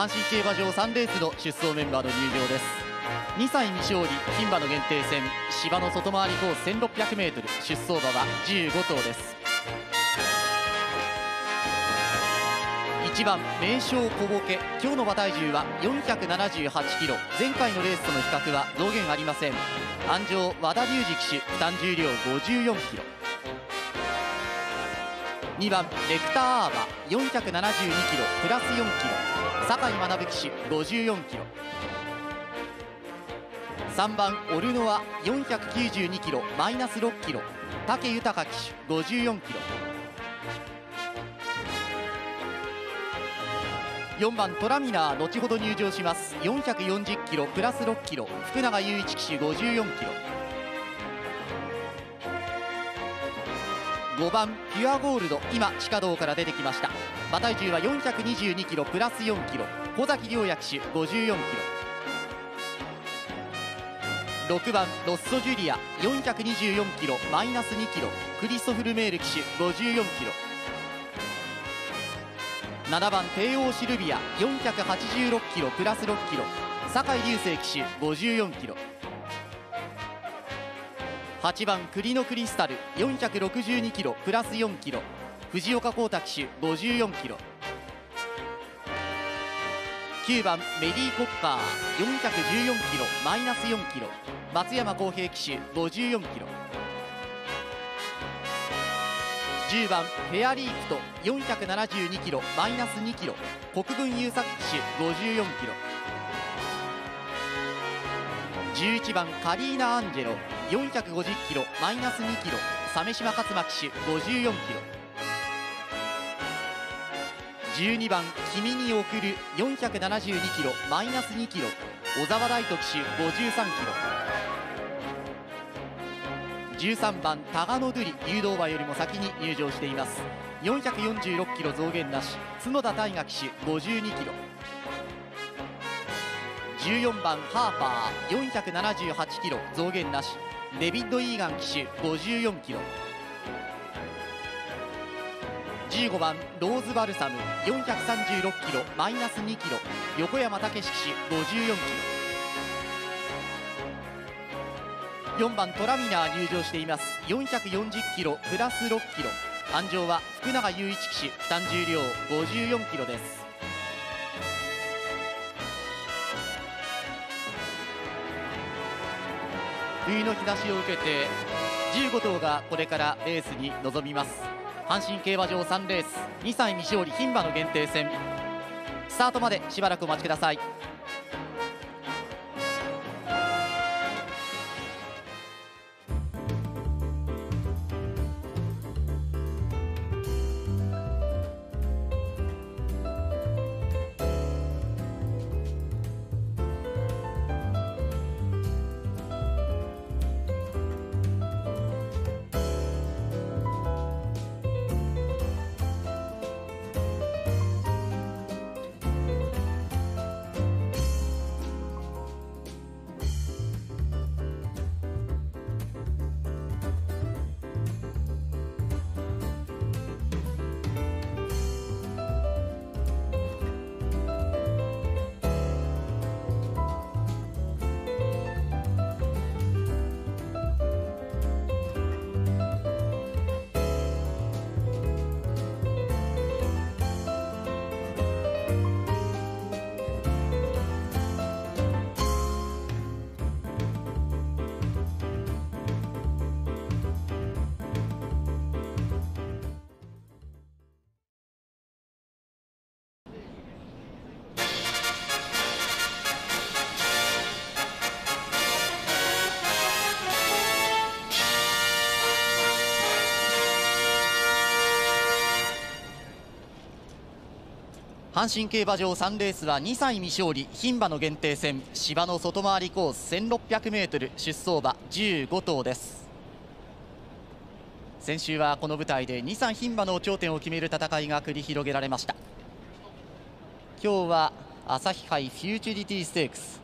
阪神競馬場3レースの出走メンバーの入場です。2歳未勝利牝馬の限定戦芝の外回りコース 1600m 出走馬は15頭です。1番名称小ボケ今日の馬体重は478キロ前回のレースとの比較は増減ありません。安城和田龍二騎手負担重量54キロ。2番レクターアーバ472キロプラス4キロ。酒井学騎手54キロ。3番オルノア492キロマイナス6キロ。武豊騎手54キロ。4番トラミナー後ほど入場します。440キロプラス6キロ。福永雄一騎手54キロ。5番ピュアゴールド今地下道から出てきました。馬体重は422キロプラス4キロ。小崎良也騎手54キロ。6番ロッソジュリア424キロマイナス2キロ。クリストフルメール騎手54キロ。7番帝王シルビア486キロプラス6キロ。酒井流星騎手54キロ。8番栗のクリスタル。462キロ。プラス4キロ。藤岡幸太騎手。54キロ。9番メディコッカー。414キロ。マイナス4キロ。松山康平騎手。54キロ。10番フェアリープト。472キロ。マイナス2キロ。国分優作騎手。54キロ。11番カリーナ・アンジェロ。450キロマイナス2キロ鮫島勝馬騎手54キロ。12番君に送る472キロマイナス2キロ。小沢大斗騎手53キロ。13番タガノドゥリ誘導馬よりも先に入場しています。446キロ増減なし。角田大河騎手52キロ。14番ハーパー478キロ増減なし。デビッド・イーガン騎手54キロ。15番ローズバルサム436キロマイナス2キロ。横山武史騎手54キロ。4番トラミナー入場しています。440キロプラス6キロ。安城は福永雄一騎手負担重量54キロです。冬の日差しを受けて15頭がこれからレースに臨みます。阪神競馬場3レース2歳未勝利牝馬の限定戦。スタートまでしばらくお待ちください。阪神競馬場3レースは2歳未勝利牝馬の限定戦芝の外回りコース 1600m 出走馬15頭です。先週はこの舞台で2歳牝馬の頂点を決める戦いが繰り広げられました。今日は朝日杯フューチュリティステークス。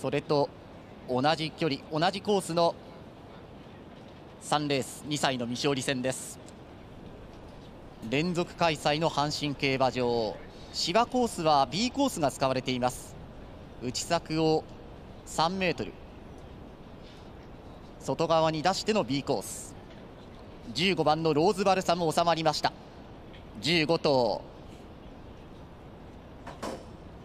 それと同じ距離同じコースの3レース2歳の未勝利戦です。連続開催の阪神競馬場。芝コースは B コースが使われています。内柵を3メートル。外側に出しての B コース。15番のローズバルサも収まりました。15頭。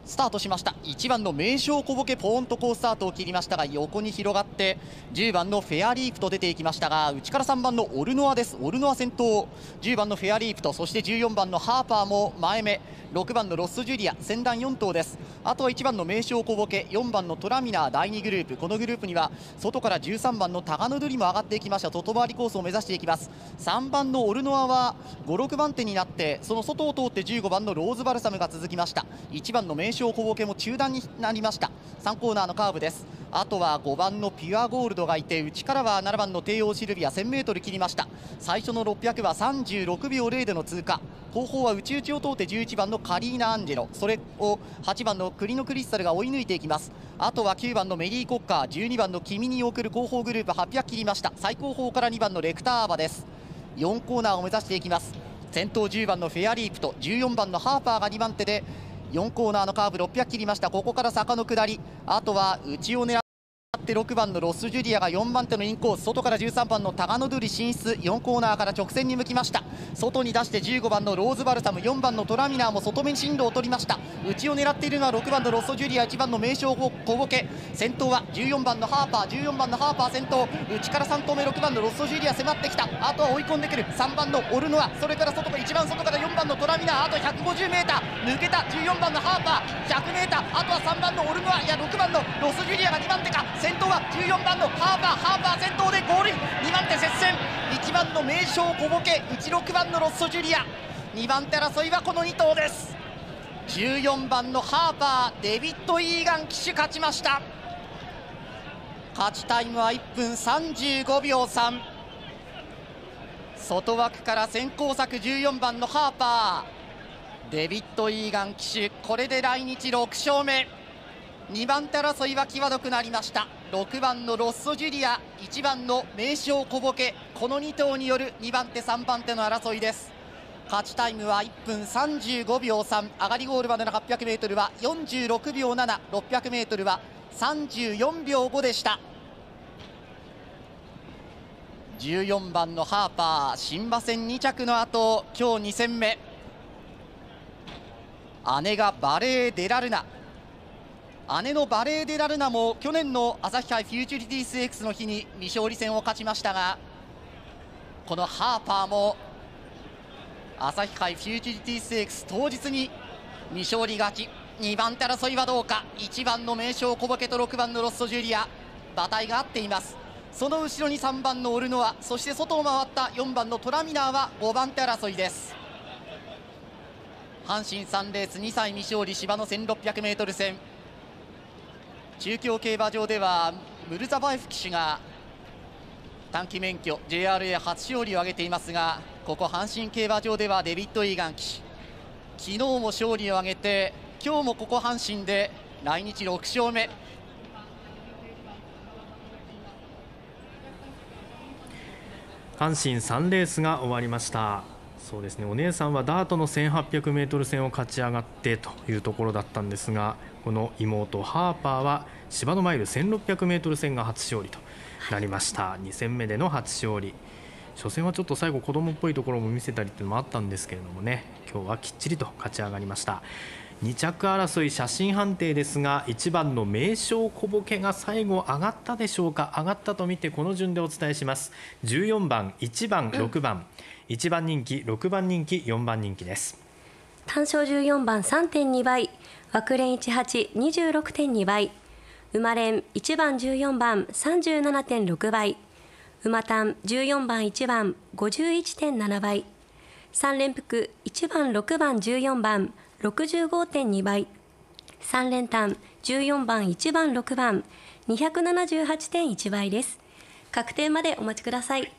スタートしました。1番の名称小ボケポーンとこうスタートを切りましたが横に広がって10番のフェアリープと出ていきましたが内から3番のオルノアです。オルノア先頭。10番のフェアリープとそして14番のハーパーも前目。6番のロスジュリア先団4頭です。あとは1番のメイショウコボケ4番のトラミナー第2グループ。このグループには外から13番のタガノドゥリも上がっていきました。外回りコースを目指していきます。3番のオルノアは5、6番手になってその外を通って15番のローズバルサムが続きました。1番のメイショウコボケも中団になりました。3コーナーのカーブです。あとは5番のピュアゴールドがいて内からは7番の帝王シルビア 1000m 切りました。最初の600は36秒0での通過。後方は内々を通って11番のカリーナ・アンジェロ。それを8番のクリノクリスタルが追い抜いていきます。あとは9番のメリー・コッカー12番の君に送る後方グループ800切りました。最後方から2番のレクターアーバです。4コーナーを目指していきます。先頭10番のフェアリープと14番のハーパーが2番手で4コーナーのカーブ600切りました。ここから坂の下り。あとは内を狙って6番のロスジュリアが4番手のインコース外から13番のタガノドゥリ進出。4コーナーから直線に向きました。外に出して15番のローズバルサム。4番のトラミナーも外面進路を取りました。内を狙っているのは6番のロスジュリア1番の名称小ボケ先頭は14番のハーパー。14番のハーパー先頭。内から3頭目。6番のロスジュリア迫ってきた。あとは追い込んでくる。3番のオルノア。それから外から一番外から4番のトラミナー。あと 150m 抜けた。14番のハーパー。100m あとは3番のオルノア。いや6番のロスジュリアが2番手か。先頭は14番のハーパー。ハーパー先頭でゴール。イン2番手接戦。1番の名将小ボケ。内6番のロッソジュリア。2番手争いはこの2頭です。14番のハーパーデビッド・イーガン騎手勝ちました。勝ちタイムは1分35秒3外枠から先行策14番のハーパー。デビッド・イーガン騎手。これで来日6勝目。2番手争いは際どくなりました。6番のロッソジュリア1番の名将小ボケこの2頭による2番手3番手の争いです。勝ちタイムは1分35秒3上がりゴールまでの 800m は46秒 7600m は34秒5でした。14番のハーパー新馬戦2着の後今日2戦目。姉がバレー・デラルナ姉のバレー・デラルナも去年の朝日杯フューチュリティス X の日に未勝利戦を勝ちましたがこのハーパーも朝日杯フューチュリティス X 当日に未勝利勝ち。2番手争いはどうか。1番の名将小ボケと6番のロッソジュリア。馬体が合っています。その後ろに3番のオルノア。そして外を回った4番のトラミナーは5番手争いです。阪神3レース2歳未勝利芝の 1600m 戦。中京競馬場ではムルザバエフ騎手が短期免許 JRA 初勝利を挙げていますがここ阪神競馬場ではデビッド・イーガン騎手昨日も勝利を挙げて今日もここ阪神で来日6勝目。阪神3レースが終わりました。そうですね。お姉さんはダートの 1800m 戦を勝ち上がってというところだったんですがこの妹ハーパーは芝のマイル 1600m 戦が初勝利となりました。2戦目での初勝利。初戦はちょっと最後子供っぽいところも見せたりっていうのもあったんですけれどもね。今日はきっちりと勝ち上がりました。2着争い写真判定ですが1番の名称小ボケが最後上がったでしょうか？上がったと見てこの順でお伝えします。14番1番6番、うん、1番人気6番人気4番人気です。単勝14番3.2倍。枠連1826.2倍。馬連1番14番37.6倍。馬単14番1番51.7倍。3連複1番6番14番65.2倍。3連単14番1番6番278.1倍です。確定までお待ちください。